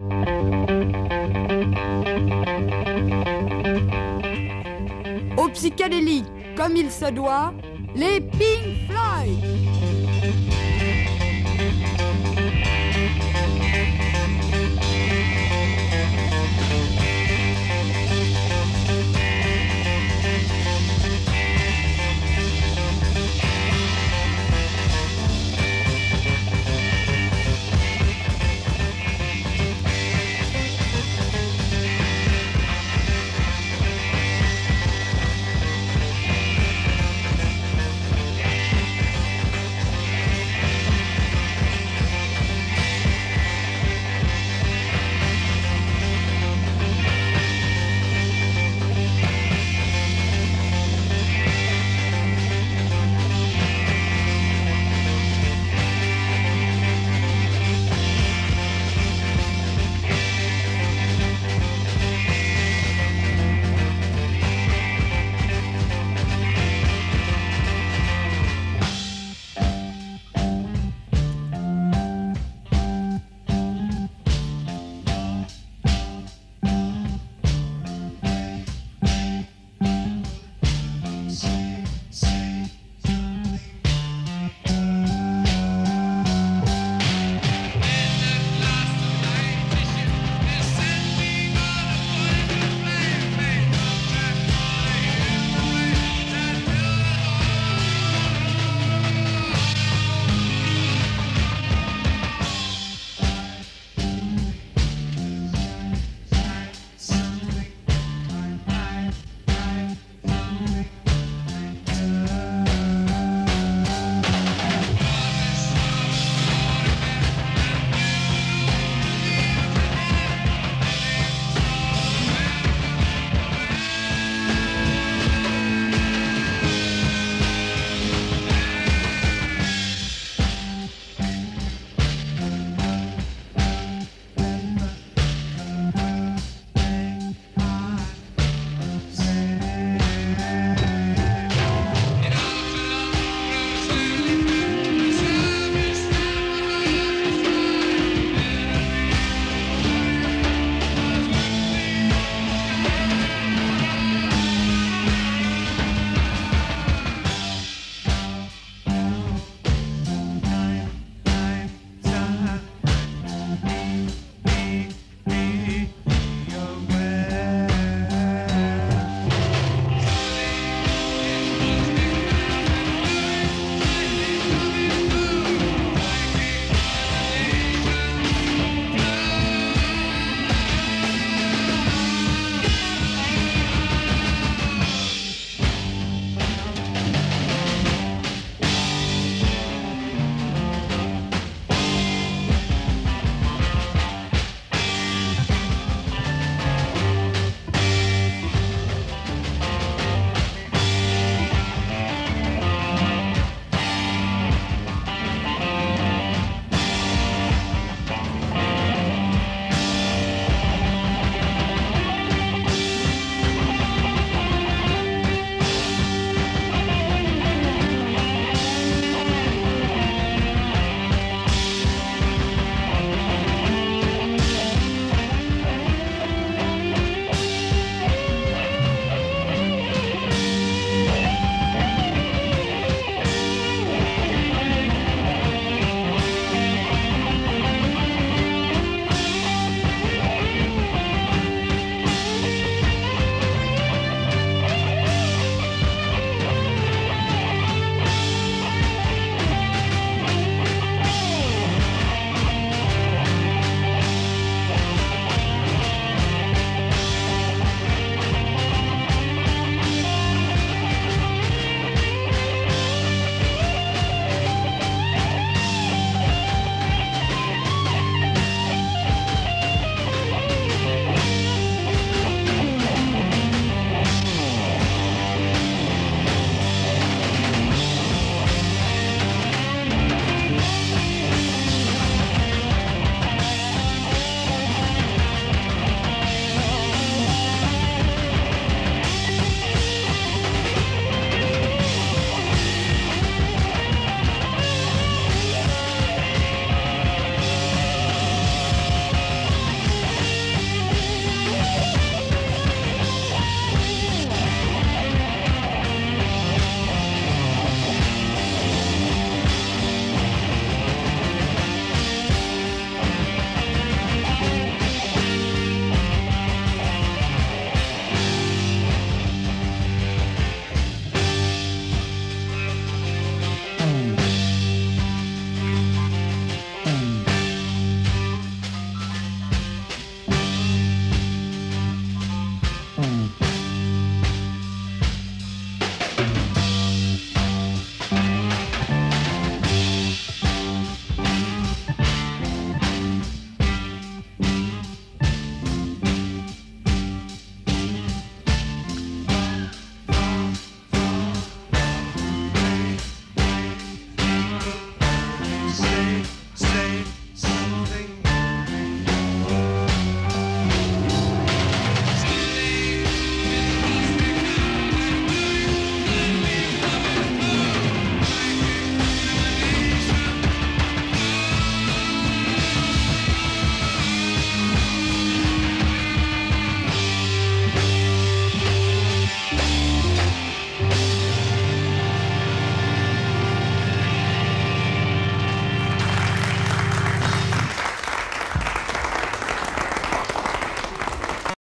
Au psychédélique, comme il se doit, les Pink Floyd.